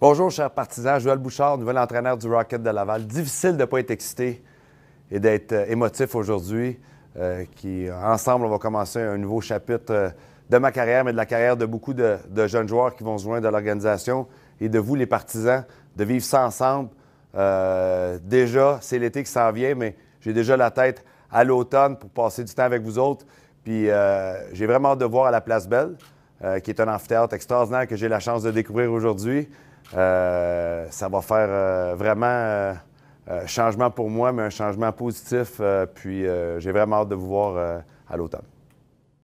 Bonjour, chers partisans. Joël Bouchard, nouvel entraîneur du Rocket de Laval. Difficile de ne pas être excité et d'être euh, émotif aujourd'hui. Euh, qui, ensemble, on va commencer un nouveau chapitre euh, de ma carrière, mais de la carrière de beaucoup de, jeunes joueurs qui vont se joindre à l'organisation et de vous, les partisans, de vivre ça ensemble. déjà, c'est l'été qui s'en vient, mais j'ai déjà la tête à l'automne pour passer du temps avec vous autres. Puis j'ai vraiment hâte de voir à la Place Belle, qui est un amphithéâtre extraordinaire que j'ai la chance de découvrir aujourd'hui. Euh, ça va faire euh, vraiment euh, changement pour moi, mais un changement positif. puis j'ai vraiment hâte de vous voir à l'automne.